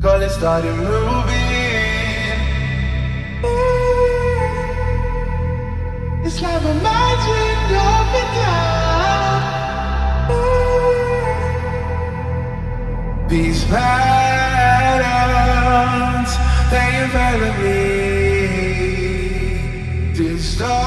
Call it started moving. Ooh, it's like a magic up and down. These patterns they envelop me. Distortion.